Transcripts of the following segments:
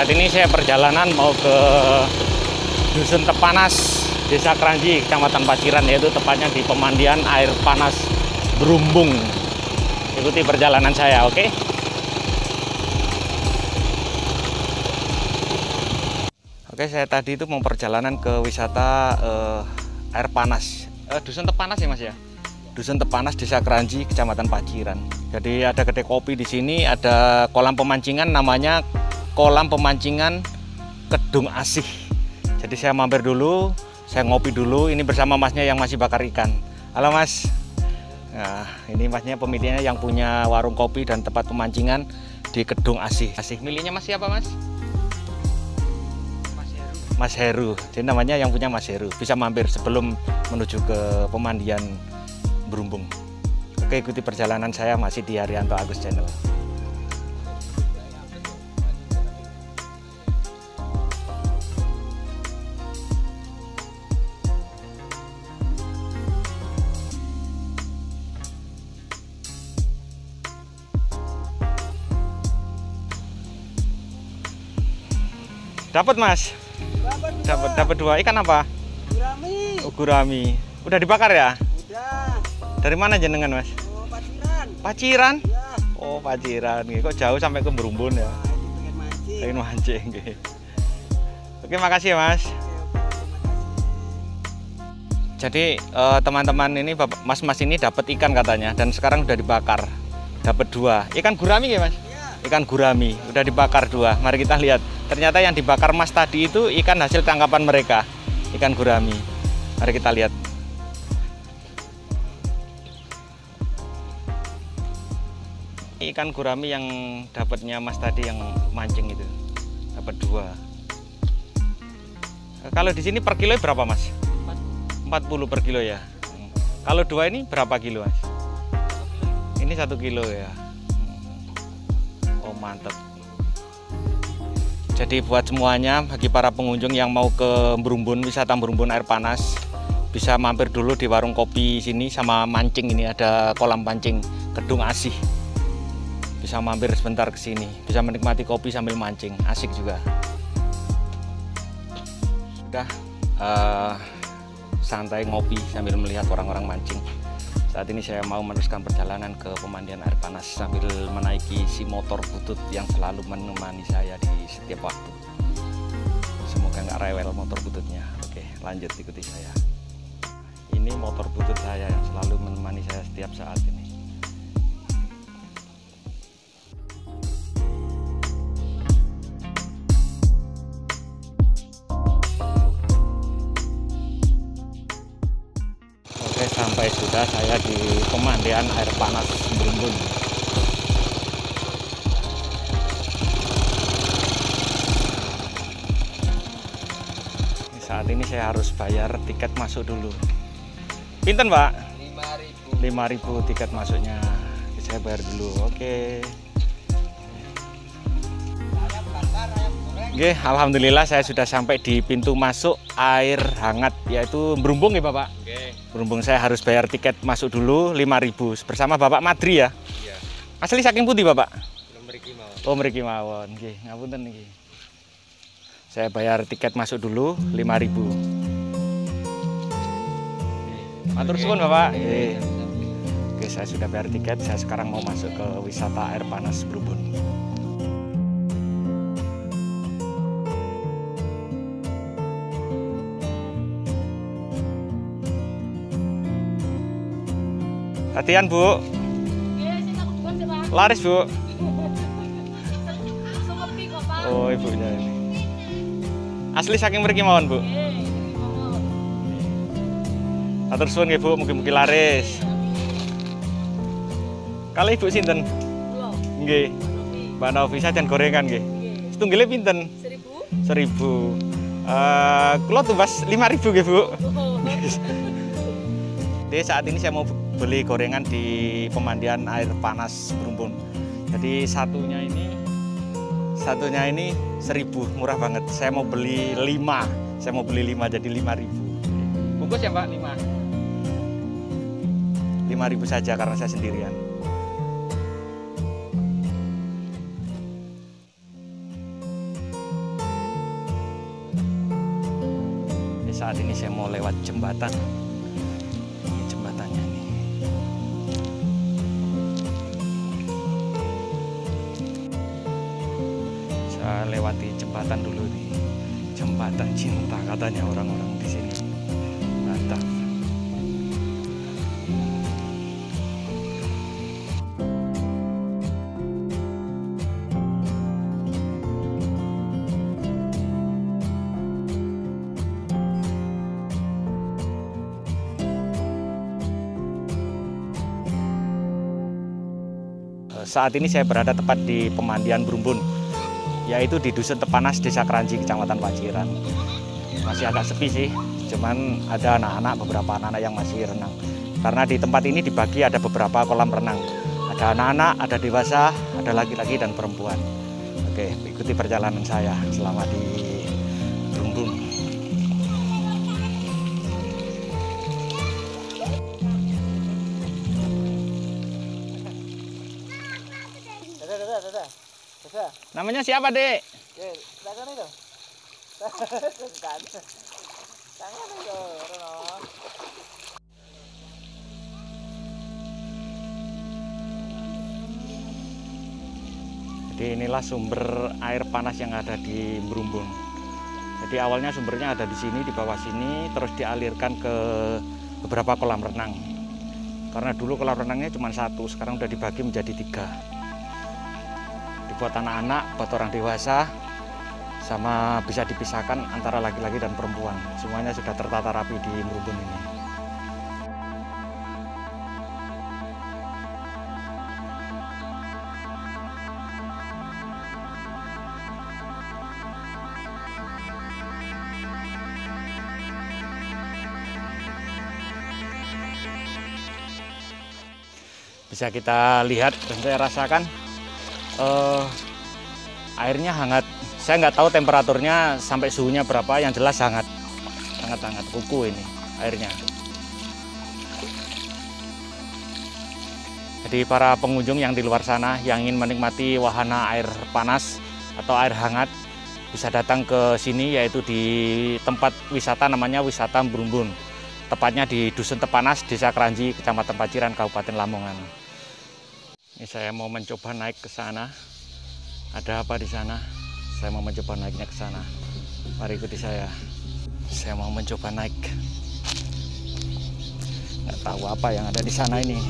Saat ini saya perjalanan mau ke Dusun Tepanas, Desa Kranji, Kecamatan Paciran, yaitu tepatnya di pemandian air panas Berumbung. Ikuti perjalanan saya, oke? Oke, saya tadi itu mau perjalanan ke wisata eh, air panas. Eh, Dusun Tepanas ya, Mas ya? Dusun Tepanas, Desa Kranji, Kecamatan Paciran. Jadi ada kedai kopi di sini, ada kolam pemancingan namanya kolam pemancingan Kedung Asih. Jadi saya mampir dulu, saya ngopi dulu. Ini bersama masnya yang masih bakar ikan. Halo Mas. Nah, ini masnya pemiliknya yang punya warung kopi dan tempat pemancingan di Kedung Asih. Asih miliknya Mas siapa Mas? Mas Heru. Jadi namanya yang punya Mas Heru. Bisa mampir sebelum menuju ke pemandian Berumbung. Oke, ikuti perjalanan saya masih di Haryanto Agus Channel. Dapat Mas? Dapat Dapat dua ikan apa? gurami. Oh, gurami. Udah dibakar ya? Udah. Dari mana jenengan Mas? Oh, paciran. Paciran? Ya. Oh, Paciran. Kok jauh sampai ke Berumbun ya? Nah, pengen mancing. Pengen mancing. Oke, makasih ya, Mas. Jadi eh, teman-teman ini Mas-mas ini dapat ikan katanya dan sekarang udah dibakar. Dapat dua. Ikan gurami ya, Mas? Ya. Ikan gurami udah dibakar dua. Mari kita lihat. Ternyata yang dibakar Mas tadi itu ikan hasil tangkapan mereka. Ikan gurami. Mari kita lihat. Ikan gurami yang dapatnya Mas tadi yang mancing itu. Dapat dua. Kalau di sini per kilo berapa, Mas? 40 per kilo ya. Kalau dua ini berapa kilo, Mas? Ini satu kilo ya. Oh mantap. Jadi buat semuanya bagi para pengunjung yang mau ke Berumbun wisata Berumbun air panas bisa mampir dulu di warung kopi sini sama mancing ini ada kolam pancing Kedung Asih. Bisa mampir sebentar ke sini, bisa menikmati kopi sambil mancing, asik juga. Sudah eh, santai ngopi sambil melihat orang-orang mancing. Saat ini saya mau meneruskan perjalanan ke pemandian air panas sambil menaiki si motor butut yang selalu menemani saya di setiap waktu. Semoga nggak rewel motor bututnya. Oke, lanjut ikuti saya. Ini motor butut saya yang selalu menemani saya setiap saat ini. Pemandian air panas Berumbun. Saat ini saya harus bayar tiket masuk dulu. Pinten, Pak? 5000. 5000 tiket masuknya. Saya bayar dulu. Oke. Ayam Oke, alhamdulillah saya sudah sampai di pintu masuk air hangat yaitu Berumbung ya, Bapak. Oke. Berhubung saya harus bayar tiket masuk dulu 5.000 bersama Bapak Madri ya. Iya. Asli saking putih Bapak. Mriki. Oh mriki mawon. Nggih, ngapunten niki. Saya bayar tiket masuk dulu 5.000. Matur suwun Bapak. Nggih. Oke, saya sudah bayar tiket. Saya sekarang mau masuk ke wisata air panas Berubun. Latihan, Bu. Laris, Bu. Oh, ibunya ini. Asli saking mriki mawon, Bu. Atur suwun nggih, Bu, mugi-mugi laris. Kali Ibu sinten? Nggih. Mbak Novi sajan gorengan nggih. Setunggile pinten? Seribu. Eh, kula tumbas 5000 nggih, Bu. Jadi saat ini saya mau beli gorengan di pemandian air panas Berumpun. Jadi satunya ini satunya ini seribu murah banget. Saya mau beli lima, saya mau beli lima jadi lima ribu. Bungkus ya Pak lima. Lima ribu saja karena saya sendirian. Saat ini saya mau lewat jembatan. Saya lewati jembatan dulu nih. Jembatan cinta katanya orang-orang di sini. Mantap. Eh, Saat ini saya berada tepat di pemandian Brumbun, yaitu di Dusun Tepanas, Desa Keranji, Kecamatan Paciran. Masih agak sepi sih, cuman ada anak-anak, beberapa anak-anak yang masih renang. Karena di tempat ini dibagi ada beberapa kolam renang. Ada anak-anak, ada dewasa, ada laki-laki dan perempuan. Oke, ikuti perjalanan saya selama di. Dadah, Namanya siapa, Dek? Oke, tangan itu. Tangan. Tangan itu, Rono. Jadi inilah sumber air panas yang ada di Brumbun. Jadi awalnya sumbernya ada di sini, di bawah sini, terus dialirkan ke beberapa kolam renang. Karena dulu kolam renangnya cuma satu, sekarang udah dibagi menjadi tiga. Dibuat anak-anak, buat orang dewasa, sama bisa dipisahkan antara laki-laki dan perempuan. Semuanya sudah tertata rapi di Brumbun ini. bisa kita lihat dan saya rasakan eh, airnya hangat. Saya nggak tahu temperaturnya sampai suhunya berapa, yang jelas hangat, sangat hangat kuku ini airnya. Jadi para pengunjung yang di luar sana yang ingin menikmati wahana air panas atau air hangat bisa datang ke sini yaitu di tempat wisata namanya wisata Brumbun. Tepatnya di Dusun Tepanas, Desa Keranji, Kecamatan Paciran, Kabupaten Lamongan. Ini saya mau mencoba naik ke sana. Ada apa di sana? Saya mau mencoba naiknya ke sana. Mari ikuti saya. Saya mau mencoba naik. Nggak tahu apa yang ada di sana ini.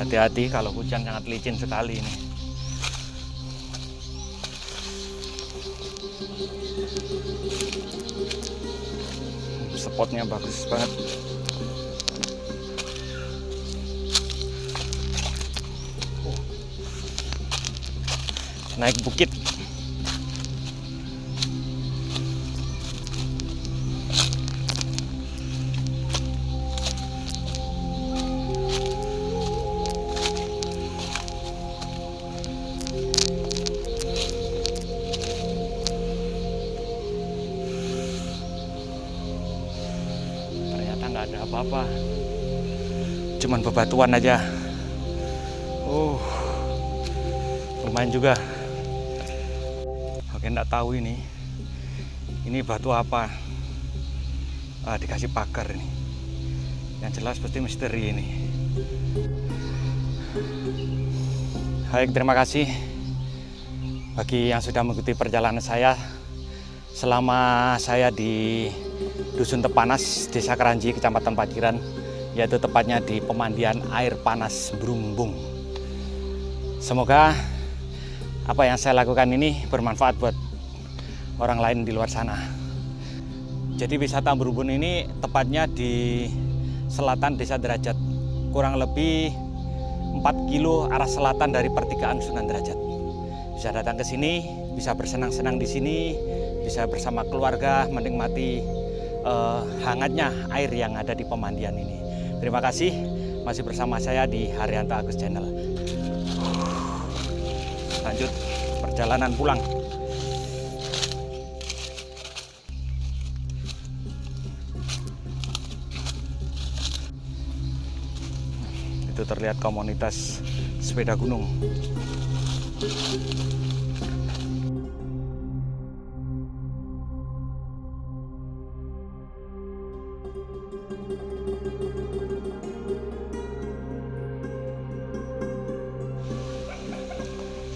Hati-hati kalau hujan sangat licin sekali ini. Spotnya bagus banget. Naik bukit. Nggak ada apa-apa. Cuman bebatuan aja. Uh, lumayan juga. Oke, enggak tahu ini. Ini batu apa? Ah, dikasih pagar ini. Yang jelas pasti misteri ini. Baik, terima kasih bagi yang sudah mengikuti perjalanan saya selama saya di Dusun Tepanas, Desa Keranji, Kecamatan Paciran, yaitu tepatnya di pemandian air panas Brumbung. Semoga apa yang saya lakukan ini bermanfaat buat orang lain di luar sana. Jadi wisata Brumbun ini tepatnya di selatan Desa Derajat, kurang lebih 4 kilo arah selatan dari pertigaan Sunan Derajat. Bisa datang ke sini, bisa bersenang-senang di sini, bisa bersama keluarga menikmati eh, hangatnya air yang ada di pemandian ini. Terima kasih masih bersama saya di Haryanto Agus Channel lanjut perjalanan pulang. Itu terlihat komunitas sepeda gunung.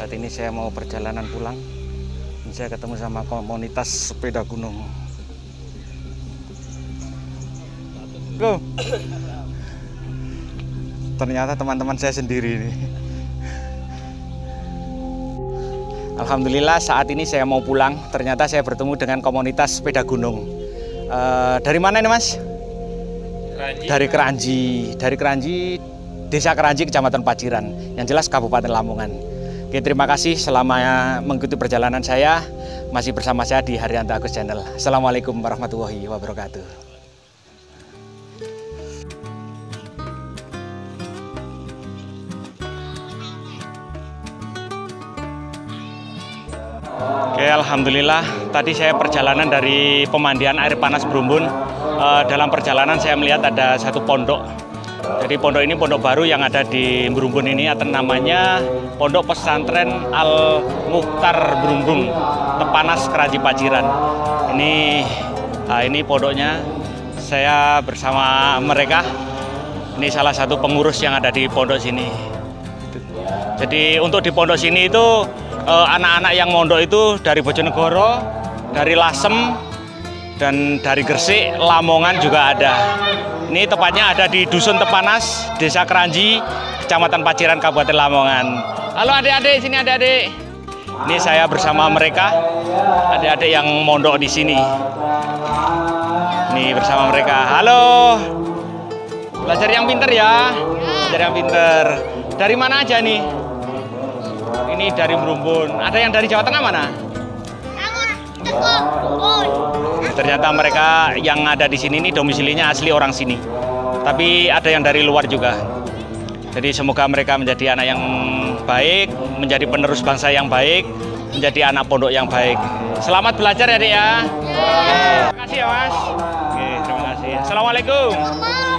Saat ini saya mau perjalanan pulang. Dan saya ketemu sama komunitas sepeda gunung. Go. Ternyata teman-teman saya sendiri ini. Alhamdulillah saat ini saya mau pulang. Ternyata saya bertemu dengan komunitas sepeda gunung. Eh, dari mana ini mas? Dari Keranji. Dari Keranji, Desa Keranji, Kecamatan Paciran. Yang jelas Kabupaten Lamongan. Oke, terima kasih selama mengikuti perjalanan saya. Masih bersama saya di Haryanto Agus Channel. Assalamualaikum warahmatullahi wabarakatuh. Oke, alhamdulillah. Tadi saya perjalanan dari pemandian air panas Berumbun. Eh, dalam perjalanan saya melihat ada satu pondok. Jadi pondok ini pondok baru yang ada di Berumbun ini atau namanya Pondok Pesantren Al Mukhtar Berumbun, Tepanas Keraji Paciran. Ini ah, ini pondoknya. Saya bersama mereka. Ini salah satu pengurus yang ada di pondok sini. Jadi untuk di pondok sini itu eh, anak-anak yang mondok itu dari Bojonegoro, dari Lasem, dan dari Gresik, Lamongan juga ada. Ini tepatnya ada di Dusun Tepanas, Desa Keranji, Kecamatan Paciran, Kabupaten Lamongan. Halo adik-adik, sini adik-adik. Ini saya bersama mereka, adik-adik yang mondok di sini. Ini bersama mereka. Halo. Belajar yang pinter ya. Belajar yang pinter. Dari mana aja nih? Ini dari Merumbun. Ada yang dari Jawa Tengah mana? Ternyata mereka yang ada di sini ini domisilinya asli orang sini. Tapi ada yang dari luar juga. Jadi semoga mereka menjadi anak yang baik, menjadi penerus bangsa yang baik, menjadi anak pondok yang baik. Selamat belajar ya, Dek ya. Terima kasih ya, Mas. Oke, terima kasih. Assalamualaikum.